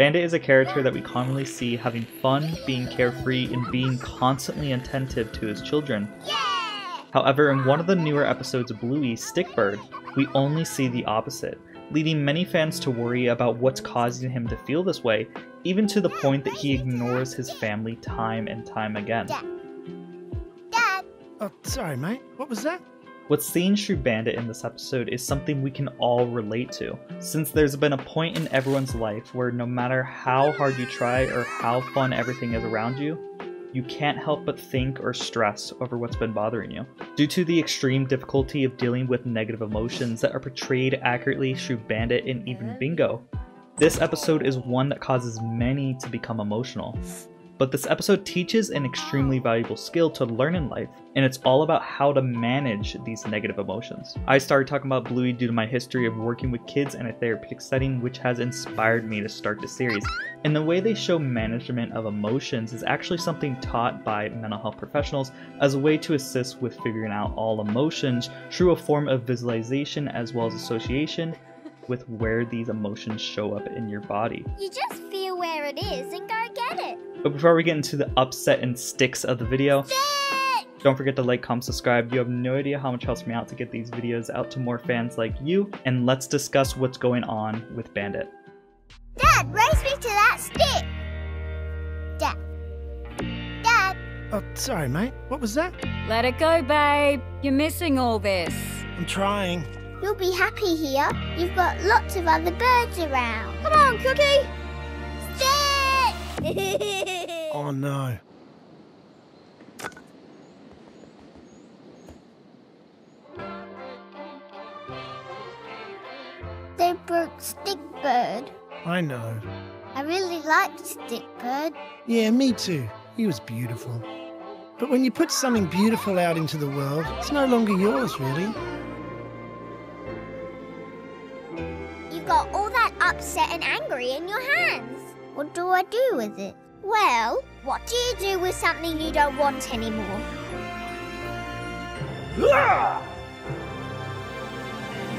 Bandit is a character that we commonly see having fun, being carefree, and being constantly attentive to his children. However, in one of the newer episodes of Bluey, Stickbird, we only see the opposite, leading many fans to worry about what's causing him to feel this way, even to the point that he ignores his family time and time again. Dad, Oh, sorry, mate. What was that? What's seeing Shrew Bandit in this episode is something we can all relate to, since there's been a point in everyone's life where no matter how hard you try or how fun everything is around you, you can't help but think or stress over what's been bothering you. Due to the extreme difficulty of dealing with negative emotions that are portrayed accurately through Bandit and even Bingo, this episode is one that causes many to become emotional. But this episode teaches an extremely valuable skill to learn in life, and it's all about how to manage these negative emotions. I started talking about Bluey due to my history of working with kids in a therapeutic setting, which has inspired me to start the series. And the way they show management of emotions is actually something taught by mental health professionals as a way to assist with figuring out all emotions through a form of visualization as well as association with where these emotions show up in your body. you just feel where it is and go get it. But before we get into the upset and sticks of the video, don't forget to like, comment, subscribe. You have no idea how much helps me out to get these videos out to more fans like you. And let's discuss what's going on with Bandit. Dad, race me to that stick. Dad. Dad, Oh, sorry, mate. What was that? Let it go, babe. You're missing all this. I'm trying. You'll be happy here. You've got lots of other birds around. Come on, Cookie. Stick. Oh, no. They broke Stickbird. I know. I really liked Stickbird. Yeah, me too. He was beautiful. But when you put something beautiful out into the world, it's no longer yours, really. Got all that upset and angry in your hands. What do I do with it? Well, what do you do with something you don't want anymore?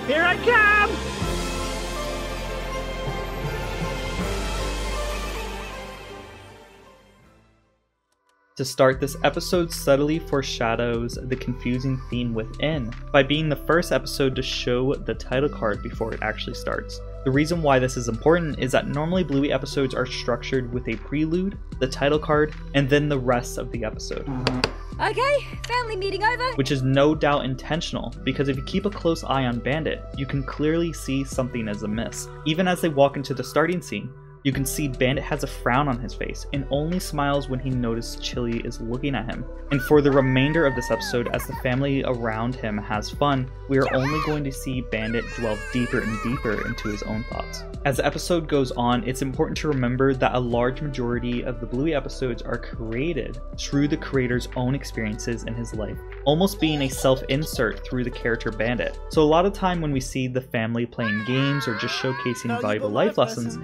Here I come! To start, this episode subtly foreshadows the confusing theme within by being the first episode to show the title card before it actually starts. The reason why this is important is that normally Bluey episodes are structured with a prelude, the title card, and then the rest of the episode. Mm-hmm. Okay, family meeting over. which is no doubt intentional because if you keep a close eye on Bandit, you can clearly see something is amiss. Even as they walk into the starting scene, you can see Bandit has a frown on his face and only smiles when he notices Chilli is looking at him. And for the remainder of this episode, as the family around him has fun, we are only going to see Bandit dwell deeper and deeper into his own thoughts. As the episode goes on, it's important to remember that a large majority of the Bluey episodes are created through the creator's own experiences in his life, almost being a self insert through the character Bandit. So, a lot of time when we see the family playing games or just showcasing valuable life lessons,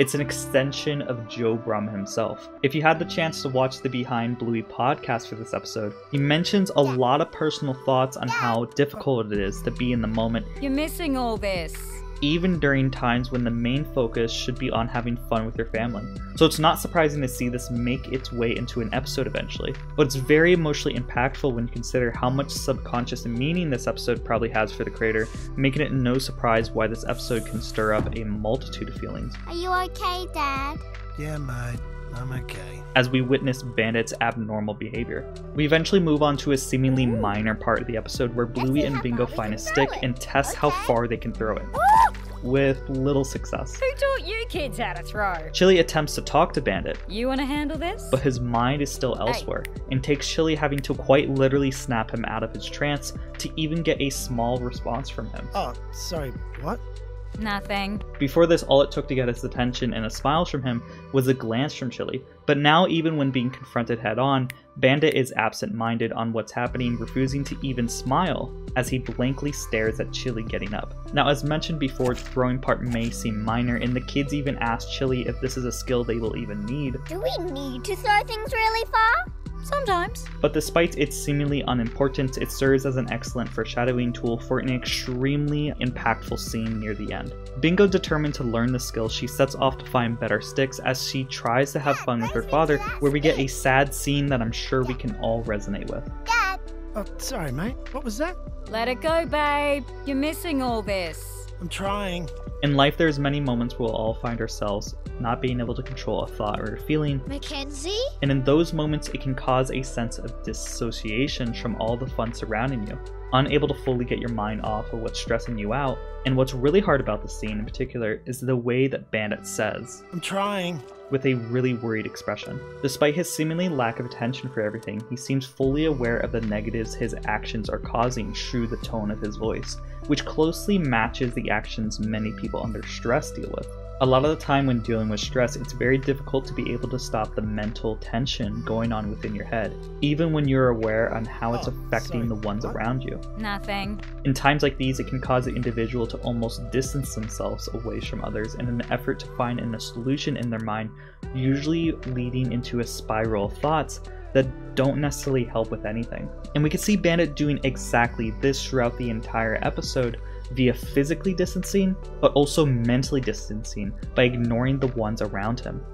it's an extension of Joe Brumm himself. If you had the chance to watch the Behind Bluey podcast for this episode, he mentions a lot of personal thoughts on how difficult it is to be in the moment You're missing all this. Even during times when the main focus should be on having fun with your family. So it's not surprising to see this make its way into an episode eventually. But it's very emotionally impactful when you consider how much subconscious meaning this episode probably has for the creator, making it no surprise why this episode can stir up a multitude of feelings. Are you okay, Dad? Yeah, mate. I'm okay. as we witness Bandit's abnormal behavior. We eventually move on to a seemingly minor part of the episode where Bluey and Bingo find a stick it. and test how far they can throw it, with little success. Who taught you kids how to throw? Chilli attempts to talk to Bandit, You want to handle this? but his mind is still elsewhere, and takes Chilli having to quite literally snap him out of his trance to even get a small response from him. Oh, sorry. What? Nothing. Before this, all it took to get his attention and a smile from him was a glance from Chilli. But now, even when being confronted head on, Bandit is absent minded on what's happening, refusing to even smile as he blankly stares at Chilli getting up. Now, as mentioned before, the throwing part may seem minor, and the kids even ask Chilli if this is a skill they will even need. Do we need to throw things really far? Sometimes. But despite its seemingly unimportance, it serves as an excellent foreshadowing tool for an extremely impactful scene near the end. Bingo, determined to learn the skill, she sets off to find better sticks as she tries to have fun with her father, where we get a sad scene that I'm sure we can all resonate with. Dad, Oh, sorry, mate. What was that? Let it go, babe. You're missing all this. I'm trying. In life, there's many moments we'll all find ourselves not being able to control a thought or a feeling, Mackenzie? and in those moments, it can cause a sense of dissociation from all the fun surrounding you, unable to fully get your mind off of what's stressing you out. And what's really hard about the scene in particular is the way that Bandit says, I'm trying. With a really worried expression. Despite his seemingly lack of attention for everything, he seems fully aware of the negatives his actions are causing through the tone of his voice, which closely matches the actions many people under stress deal with. A lot of the time, when dealing with stress, it's very difficult to be able to stop the mental tension going on within your head, even when you're aware on how it's Oh, affecting the ones around you. Nothing. In times like these, it can cause the individual to almost distance themselves away from others in an effort to find a solution in their mind, usually leading into a spiral of thoughts that don't necessarily help with anything. And we can see Bandit doing exactly this throughout the entire episode via physically distancing, but also mentally distancing by ignoring the ones around him.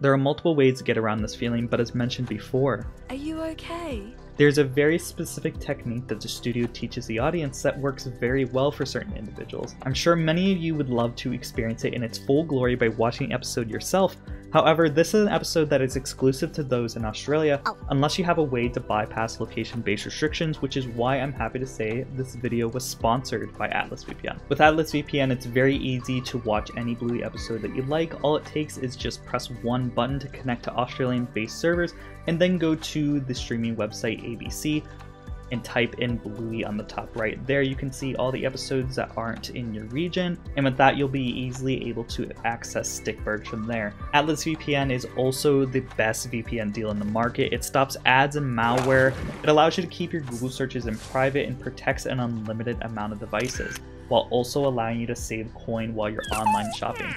There are multiple ways to get around this feeling, but as mentioned before, Are you okay? There's a very specific technique that the studio teaches the audience that works very well for certain individuals. I'm sure many of you would love to experience it in its full glory by watching the episode yourself. However, this is an episode that is exclusive to those in Australia Oh. unless you have a way to bypass location based restrictions, which is why I'm happy to say this video was sponsored by Atlas VPN. With Atlas VPN, it's very easy to watch any Bluey episode that you like. All it takes is just press one button to connect to Australian based servers and then go to the streaming website ABC and type in Bluey on the top right. There you can see all the episodes that aren't in your region, and with that you'll be easily able to access Stickbird from there. Atlas VPN is also the best VPN deal in the market. It stops ads and malware. It allows you to keep your Google searches in private and protects an unlimited amount of devices, while also allowing you to save coin while you're online shopping.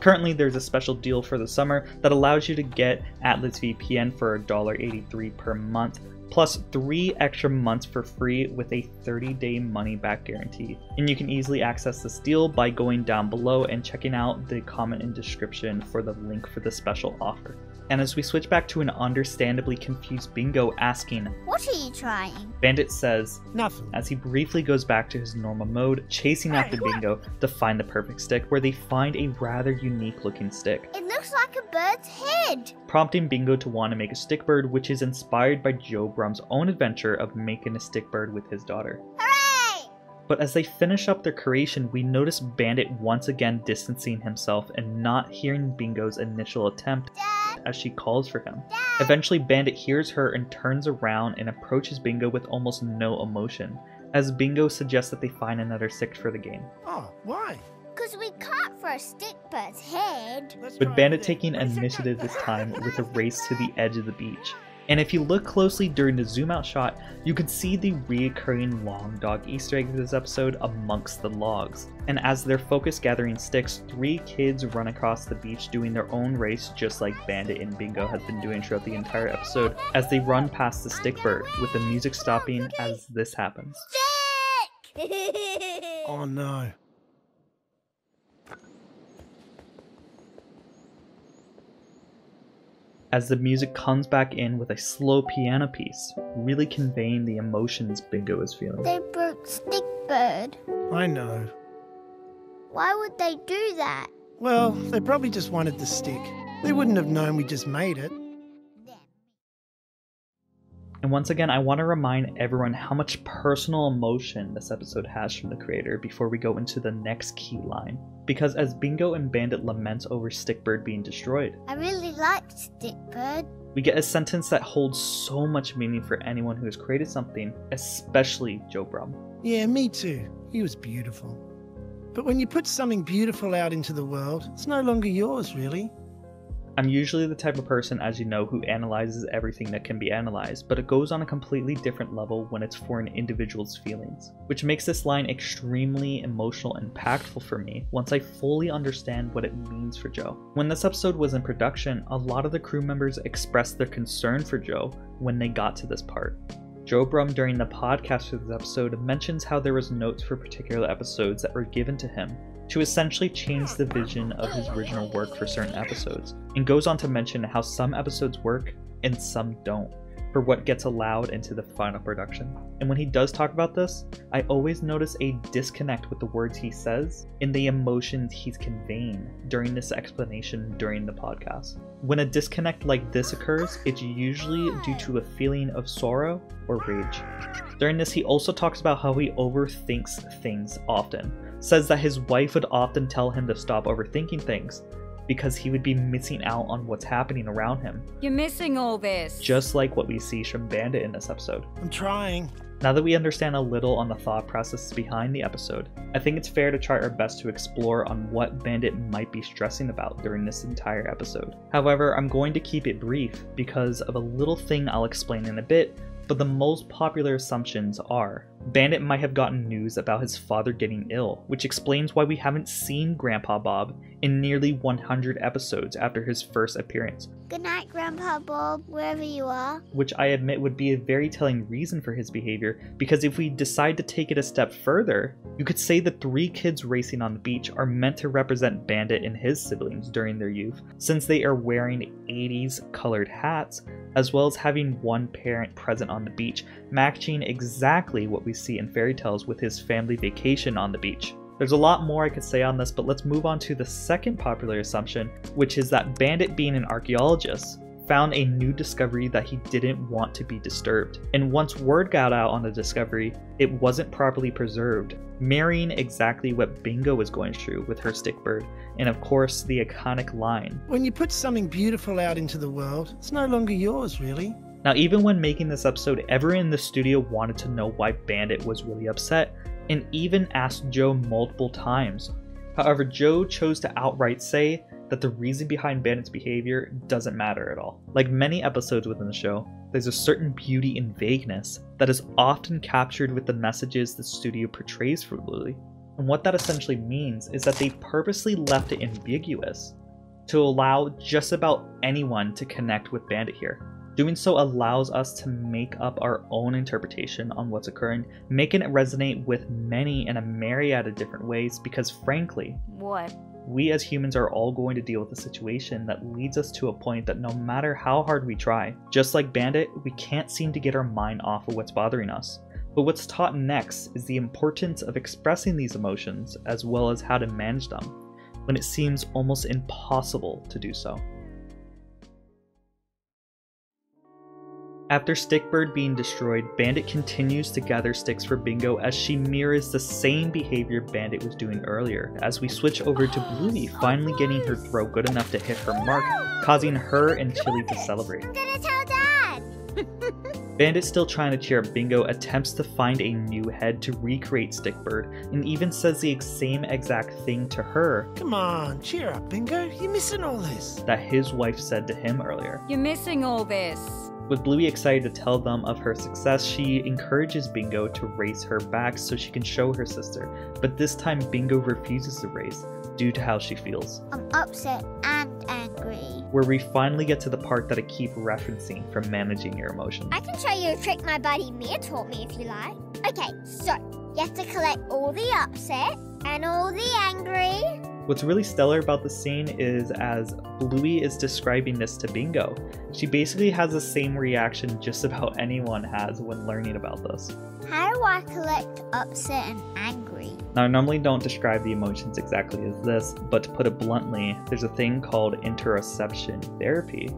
Currently, there's a special deal for the summer that allows you to get Atlas VPN for $1.83 per month, plus three extra months for free with a 30 day money back guarantee. And you can easily access this deal by going down below and checking out the comment and description for the link for the special offer. And as we switch back to an understandably confused Bingo asking, What are you trying? Bandit says, Nothing. as he briefly goes back to his normal mode, chasing after Bingo to find the perfect stick, where they find a rather unique looking stick, It looks like a bird's head. prompting Bingo to want to make a stick bird, which is inspired by Joe Brumm's own adventure of making a stick bird with his daughter. Hooray! But as they finish up their creation, we notice Bandit once again distancing himself and not hearing Bingo's initial attempt Dad, as she calls for him. Dad. Eventually, Bandit hears her and turns around and approaches Bingo with almost no emotion, as Bingo suggests that they find another stick for the game. Oh, why? Because we can't throw a stick bird's head. Let's try With Bandit taking initiative this time with a race to the edge of the beach. And if you look closely during the zoom out shot, you can see the reoccurring long dog Easter egg of this episode amongst the logs. And as they're focused gathering sticks, three kids run across the beach doing their own race just like Bandit and Bingo have been doing throughout the entire episode as they run past the stick bird, with the music stopping as this happens. Stick! Oh no. As the music comes back in with a slow piano piece, really conveying the emotions Bingo is feeling. they broke stick bird. I know. Why would they do that? Well, they probably just wanted the stick. They wouldn't have known we just made it. And once again, I want to remind everyone how much personal emotion this episode has from the creator before we go into the next key line. Because as Bingo and Bandit lament over Stickbird being destroyed, I really liked Stickbird. we get a sentence that holds so much meaning for anyone who has created something, especially Joe Brumm. Yeah, me too. He was beautiful. But when you put something beautiful out into the world, it's no longer yours, really. I'm usually the type of person, as you know, who analyzes everything that can be analyzed, but it goes on a completely different level when it's for an individual's feelings, which makes this line extremely emotional and impactful for me once I fully understand what it means for Joe. When this episode was in production, a lot of the crew members expressed their concern for Joe when they got to this part. Joe Brumm, during the podcast for this episode mentions how there was notes for particular episodes that were given to him to essentially change the vision of his original work for certain episodes, and goes on to mention how some episodes work and some don't for what gets allowed into the final production. And when he does talk about this, I always notice a disconnect with the words he says and the emotions he's conveying during this explanation during the podcast. When a disconnect like this occurs, it's usually due to a feeling of sorrow or rage. During this, he also talks about how he overthinks things often, says that his wife would often tell him to stop overthinking things, because he would be missing out on what's happening around him, You're missing all this. just like what we see from Bandit in this episode. I'm trying. Now that we understand a little on the thought process behind the episode, I think it's fair to try our best to explore on what Bandit might be stressing about during this entire episode. However, I'm going to keep it brief because of a little thing I'll explain in a bit, but the most popular assumptions are Bandit might have gotten news about his father getting ill, which explains why we haven't seen Grandpa Bob in nearly 100 episodes after his first appearance, Good night, Grandpa Bob, wherever you are. which I admit would be a very telling reason for his behavior because if we decide to take it a step further, you could say the three kids racing on the beach are meant to represent Bandit and his siblings during their youth, since they are wearing 80s colored hats, as well as having one parent present on the beach, matching exactly what we see in fairy tales with his family vacation on the beach. There's a lot more I could say on this, but let's move on to the second popular assumption, which is that Bandit being an archaeologist found a new discovery that he didn't want to be disturbed. And once word got out on the discovery, it wasn't properly preserved, mirroring exactly what Bingo was going through with her stickbird, and of course the iconic line. When you put something beautiful out into the world, it's no longer yours, really. Now, even when making this episode, everyone in the studio wanted to know why Bandit was really upset, and even asked Joe multiple times. However, Joe chose to outright say that the reason behind Bandit's behavior doesn't matter at all. Like many episodes within the show, there's a certain beauty in vagueness that is often captured with the messages the studio portrays for Bluey. And what that essentially means is that they purposely left it ambiguous to allow just about anyone to connect with Bandit here. Doing so allows us to make up our own interpretation on what's occurring, making it resonate with many in a myriad of different ways because, frankly, What? we as humans are all going to deal with a situation that leads us to a point that no matter how hard we try, just like Bandit, we can't seem to get our mind off of what's bothering us. But what's taught next is the importance of expressing these emotions as well as how to manage them when it seems almost impossible to do so. After Stickbird being destroyed, Bandit continues to gather sticks for Bingo as she mirrors the same behavior Bandit was doing earlier, as we switch over to Bluey finally getting her throw good enough to hit her mark, causing her and Chilli to celebrate. I'm gonna tell Dad. Bandit, still trying to cheer up Bingo, attempts to find a new head to recreate Stickbird, and even says the same exact thing to her Come on, cheer up, Bingo. You're missing all this. that his wife said to him earlier. You're missing all this. With Bluey excited to tell them of her success, she encourages Bingo to race her back so she can show her sister, but this time Bingo refuses to race due to how she feels. I'm upset and angry. Where we finally get to the part that I keep referencing from managing your emotions. I can show you a trick my buddy Mia taught me if you like. Okay, so you have to collect all the upset and all the angry. What's really stellar about the scene is as Bluey is describing this to Bingo, she basically has the same reaction just about anyone has when learning about this. How do I collect upset and angry? Now, I normally don't describe the emotions exactly as this, but to put it bluntly, there's a thing called interoception therapy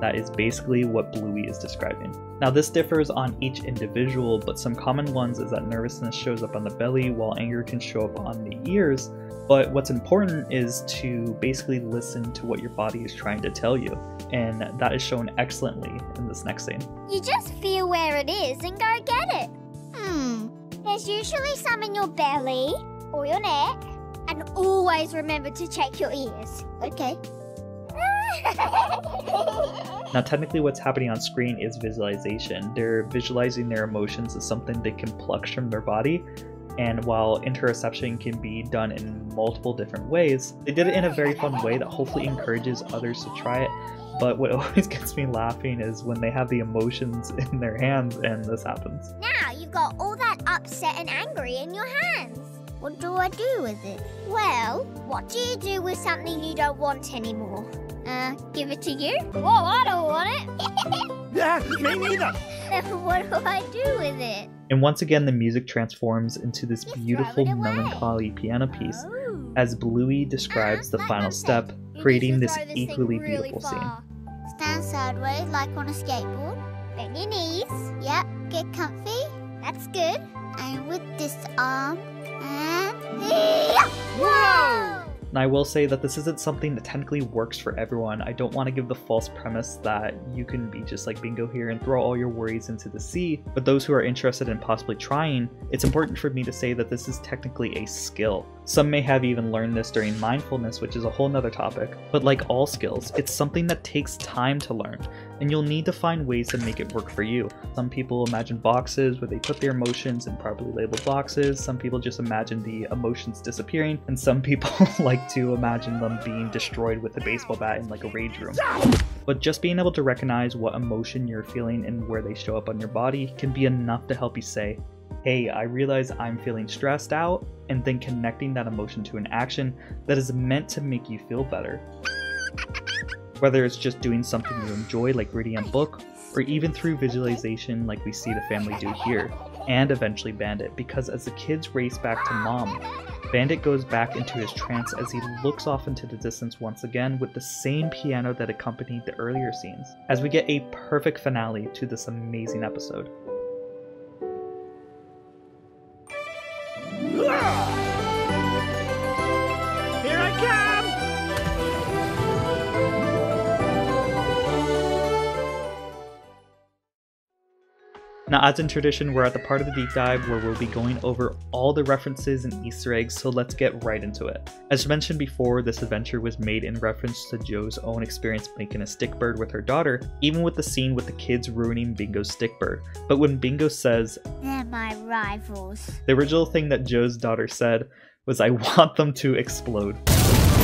that is basically what Bluey is describing. Now, this differs on each individual, but some common ones is that nervousness shows up on the belly while anger can show up on the ears. But what's important is to basically listen to what your body is trying to tell you, and that is shown excellently in this next scene. You just feel where it is and go get it. Hmm. There's usually some in your belly or your neck. And always remember to check your ears. Okay. Now, technically, what's happening on screen is visualization. They're visualizing their emotions as something they can pluck from their body. And while interoception can be done in multiple different ways, they did it in a very fun way that hopefully encourages others to try it. But what always gets me laughing is when they have the emotions in their hands and this happens. Now you've got all that upset and angry in your hands. What do I do with it? Well, what do you do with something you don't want anymore? Uh, give it to you? Whoa, I don't want it. Yeah, me neither. then what do I do with it? And once again, the music transforms into this You throw beautiful, melancholy piano piece Oh. as Bluey describes the Ah, final one step, creating need to this equally really beautiful scene. Stand sideways like on a skateboard. Bend your knees. Yep, get comfy. That's good. And with this arm and Whoa! And I will say that this isn't something that technically works for everyone. I don't want to give the false premise that you can be just like Bingo here and throw all your worries into the sea. But those who are interested in possibly trying, it's important for me to say that this is technically a skill. Some may have even learned this during mindfulness, which is a whole nother topic. But like all skills, it's something that takes time to learn, and you'll need to find ways to make it work for you. Some people imagine boxes where they put their emotions in properly labeled boxes, some people just imagine the emotions disappearing, and some people like to imagine them being destroyed with a baseball bat in like a rage room. But just being able to recognize what emotion you're feeling and where they show up on your body can be enough to help you say, hey, I realize I'm feeling stressed out, and then connecting that emotion to an action that is meant to make you feel better. Whether it's just doing something you enjoy, like reading a book, or even through visualization, like we see the family do here, and eventually Bandit, because as the kids race back to mom, Bandit goes back into his trance as he looks off into the distance once again with the same piano that accompanied the earlier scenes, as we get a perfect finale to this amazing episode. Now, as in tradition, we're at the part of the deep dive where we'll be going over all the references and Easter eggs, so let's get right into it. As mentioned before, this adventure was made in reference to Joe's own experience making a stick bird with her daughter, even with the scene with the kids ruining Bingo's stick bird. But when Bingo says, They're my rivals. the original thing that Joe's daughter said was, I want them to explode.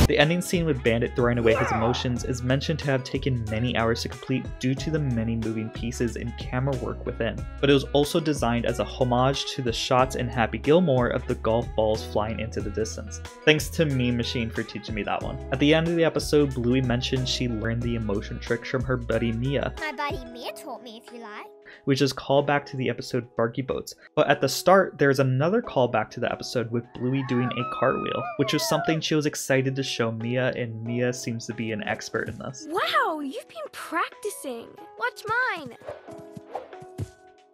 The ending scene with Bandit throwing away his emotions is mentioned to have taken many hours to complete due to the many moving pieces and camera work within, but it was also designed as a homage to the shots in Happy Gilmore of the golf balls flying into the distance. Thanks to Meme Machine for teaching me that one. At the end of the episode, Bluey mentioned she learned the emotion tricks from her buddy Mia, My buddy Mia taught me, if you like. which is callback to the episode Barky Boats. But at the start, there's another callback to the episode with Bluey doing a cartwheel, which was something she was excited to show Mia, and Mia seems to be an expert in this. Wow, you've been practicing. Watch mine.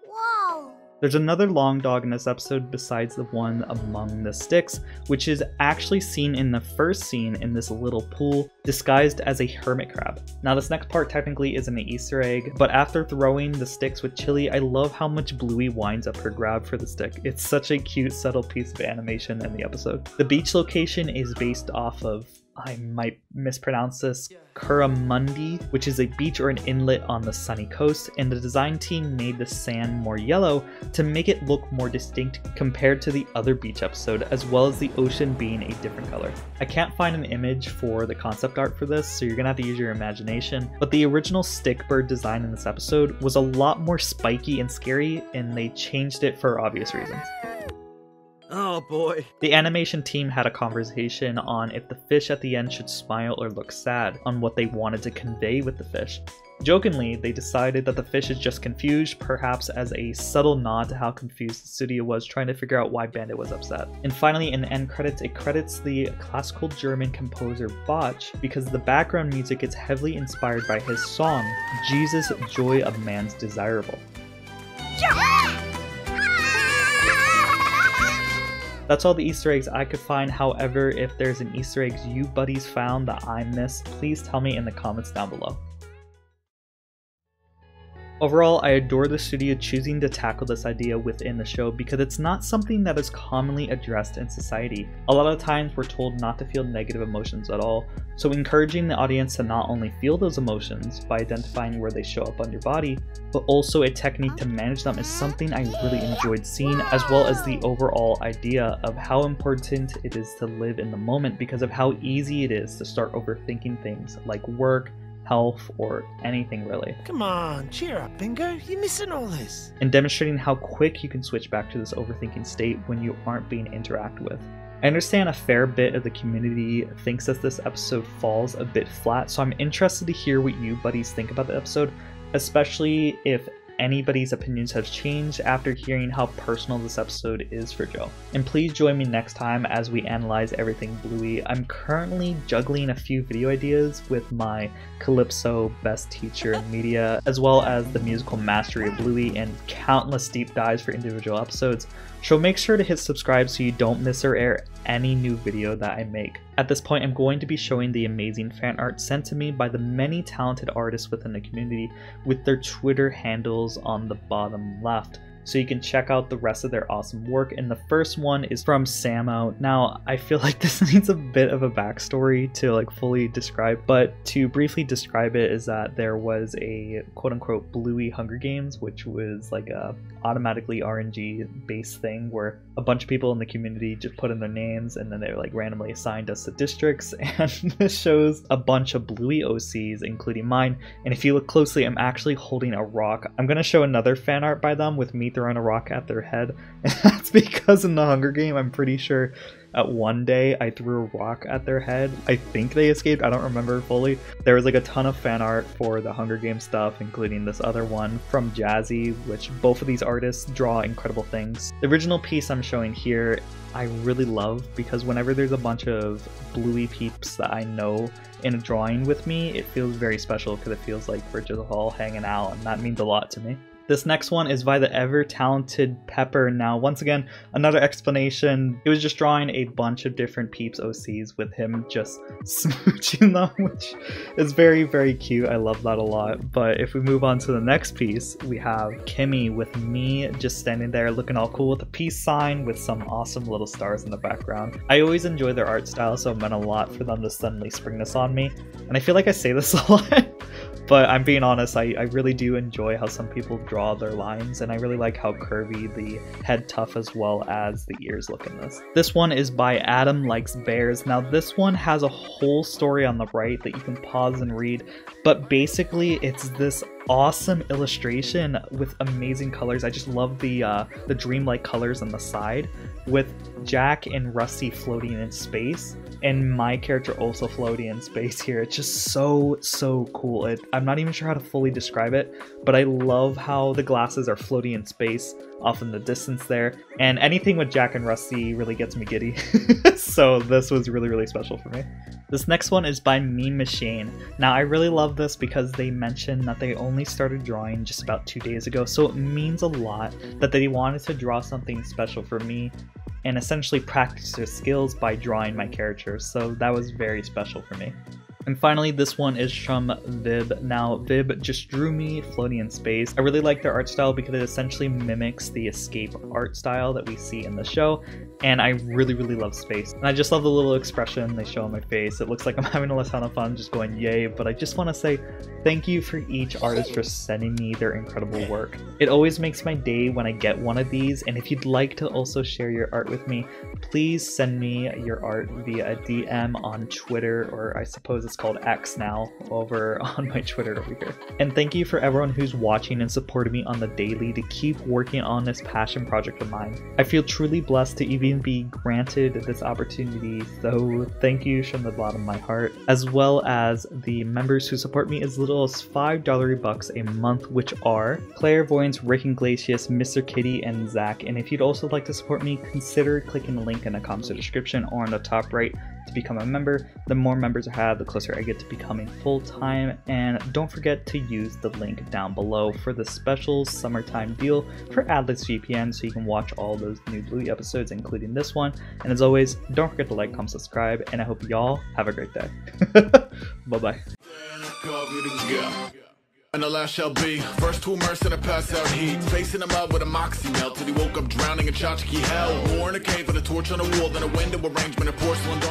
Whoa! There's another long dog in this episode besides the one among the sticks, which is actually seen in the first scene in this little pool, disguised as a hermit crab. Now, this next part technically isn't an Easter egg, but after throwing the sticks with Chilli, I love how much Bluey winds up her grab for the stick. It's such a cute, subtle piece of animation in the episode. The beach location is based off of I might mispronounce this, Currimundi, which is a beach or an inlet on the sunny coast, and the design team made the sand more yellow to make it look more distinct compared to the other beach episode, as well as the ocean being a different color. I can't find an image for the concept art for this, so you're gonna have to use your imagination, but the original stick bird design in this episode was a lot more spiky and scary, and they changed it for obvious reasons. Oh boy. The animation team had a conversation on if the fish at the end should smile or look sad, on what they wanted to convey with the fish. Jokingly, they decided that the fish is just confused, perhaps as a subtle nod to how confused the studio was trying to figure out why Bandit was upset. And finally, in the end credits, it credits the classical German composer Bach because the background music is heavily inspired by his song, Jesus Joy of Man's Desirable. That's all the Easter eggs I could find. However, if there's an Easter eggs you buddies found that I missed, please tell me in the comments down below. Overall, I adore the studio choosing to tackle this idea within the show because it's not something that is commonly addressed in society. A lot of times we're told not to feel negative emotions at all, so encouraging the audience to not only feel those emotions by identifying where they show up on your body, but also a technique to manage them is something I really enjoyed seeing, as well as the overall idea of how important it is to live in the moment because of how easy it is to start overthinking things like work, health, or anything really. Come on, cheer up, Bingo. You're missing all this. And demonstrating how quick you can switch back to this overthinking state when you aren't being interacted with. I understand a fair bit of the community thinks that this episode falls a bit flat, so I'm interested to hear what you buddies think about the episode, especially if anybody's opinions have changed after hearing how personal this episode is for Joe. And please join me next time as we analyze everything Bluey. I'm currently juggling a few video ideas with my Calypso Best Teacher in Media, as well as the musical Mastery of Bluey and countless deep dives for individual episodes. So make sure to hit subscribe so you don't miss or air any new video that I make. At this point, I'm going to be showing the amazing fan art sent to me by the many talented artists within the community with their Twitter handles on the bottom left so you can check out the rest of their awesome work. And the first one is from Sammo. Now, I feel like this needs a bit of a backstory to like fully describe, but to briefly describe it is that there was a quote unquote Bluey Hunger Games, which was like a automatically RNG based thing where a bunch of people in the community just put in their names and then they were like randomly assigned us to districts. And this shows a bunch of Bluey OCs, including mine. And if you look closely, I'm actually holding a rock. I'm gonna show another fan art by them with me throwing a rock at their head. And that's because in the Hunger Game, I'm pretty sure at one day I threw a rock at their head. I think they escaped, I don't remember fully. There was like a ton of fan art for the Hunger Game stuff, including this other one from Jazzy, which both of these artists draw incredible things. The original piece I'm showing here I really love because whenever there's a bunch of bluey peeps that I know in a drawing with me, it feels very special because it feels like we're just all hanging out and that means a lot to me. This next one is by the ever talented Pepper. Now, once again, another explanation. It was just drawing a bunch of different Peeps OCs with him just smooching them, which is very, very cute. I love that a lot. But if we move on to the next piece, we have Kimmy with me just standing there looking all cool with a peace sign with some awesome little stars in the background. I always enjoy their art style, so it meant a lot for them to suddenly spring this on me. And I feel like I say this a lot, but I'm being honest, I, I really do enjoy how some people draw their lines, and I really like how curvy the head tuff as well as the ears look in this. This one is by Adam Likes Bears. Now this one has a whole story on the right that you can pause and read, but basically it's this awesome illustration with amazing colors. I just love the uh, the dreamlike colors on the side with Jack and Rusty floating in space and my character also floating in space here. It's just so, so cool. It, I'm not even sure how to fully describe it, but I love how the glasses are floating in space off in the distance there. And anything with Jack and Rusty really gets me giddy. so this was really, really special for me. This next one is by Meme Machine. Now I really love this because they mentioned that they only started drawing just about two days ago, so it means a lot that they wanted to draw something special for me and essentially practice their skills by drawing my characters, so that was very special for me. And finally, this one is from Vib. Now, Vib just drew me floating in space. I really like their art style because it essentially mimics the escape art style that we see in the show, and I really, really love space. And I just love the little expression they show on my face. It looks like I'm having a ton of fun just going yay, but I just want to say thank you for each artist for sending me their incredible work. It always makes my day when I get one of these, and if you'd like to also share your art with me, please send me your art via a DM on Twitter, or I suppose it's called X now, over on my Twitter over here. And thank you for everyone who's watching and supporting me on the daily to keep working on this passion project of mine. I feel truly blessed to even be granted this opportunity, so thank you from the bottom of my heart, as well as the members who support me as little as $5 bucks a month, which are Clairvoyance, Rick Iglesias, Mr. Kitty, and Zach. And if you'd also like to support me, consider clicking the link in the comments or description or on the top right to become a member. The more members I have, the closer I get to becoming full time. And don't forget to use the link down below for the special summertime deal for Atlas VPN so you can watch all those new Bluey episodes, including this one. And as always, don't forget to like, comment, subscribe, and I hope y'all have a great day. bye bye. And the last shall be first to immerse in a pass out heat. Facing him up with a moxie melt till he woke up drowning in tchotchke hell. More in a cave with a torch on the wall than a window arrangement of porcelain dolls.